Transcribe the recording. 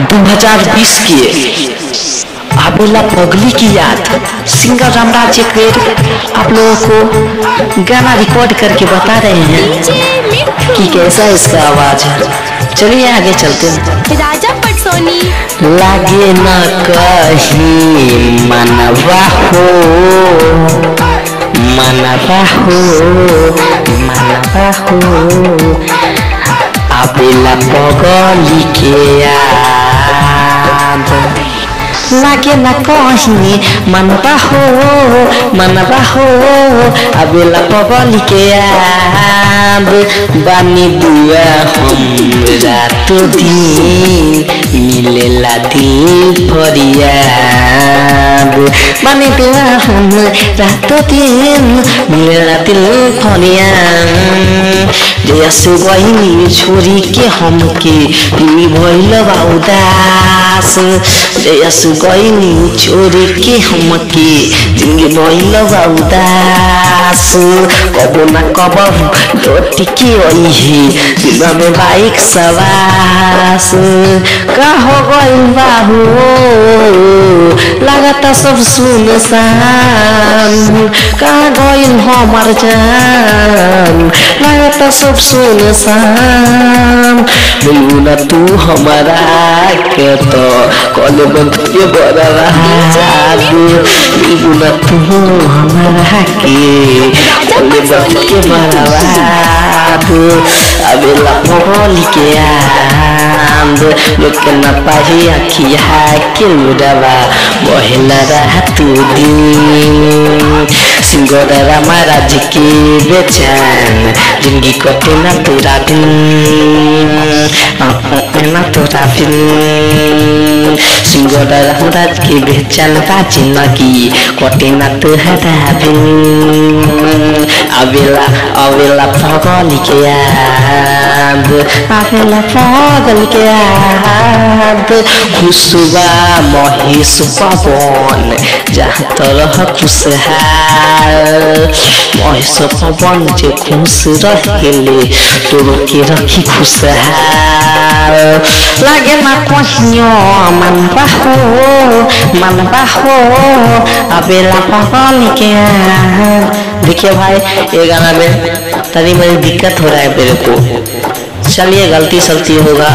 2020 की। आबोला पगली की याद। सिंगर रामराज क्रेड आप लोगों को गाना रिकॉर्ड करके बता रहे हैं कि कैसा इसका आवाज़। है चलिए आगे चलते हैं। राजा पटसोनी। लागे न कहीं मनवा हो। मनवा हो मनवा हो। आबेला पगली के याद। लागे न कहीं मनवा हो मनवा हो अबेला पगली के याद बानी दुआ हम रात दिन मिलेला दिल फरियाद बानी दुआ हम रात दिन मिलेला दिल फरियाद बहिनी छोरी के हमके? भैल बाउदास जयस बहिनी छोरी के हमके? भैल बा उदास। कबो न कब टिके के अइहे में बाइक सवास। कहो गई बाहु ta sab sun san ho marjan. lai ta sab tu to kalau bant ke bara jaagu bilguna tu hamara ke kol bant ke bara abela bol Lo looking up at hakil muda hakin mudava mohina rahatu din singgo dara mara jiki becan jinggi kote na din सिंगोरा महाराज के बेचैन बा ज़िंदगी कटे ना तोरा दिन Abela Abela पगल के याद अबेला पगल के याद खुशबा महेश पवन जहाँ तरह खुशहाल महेश पवन जे खुश रहेले तोरो के रखी खुशहाल लागे ना कहियो मनबा हो मनबा हो अबेला पवन के देखिए भाई, ये गाना में तनी मेरी दिक्कत हो रहा है मेरे को। चलिए गलती सलती होगा।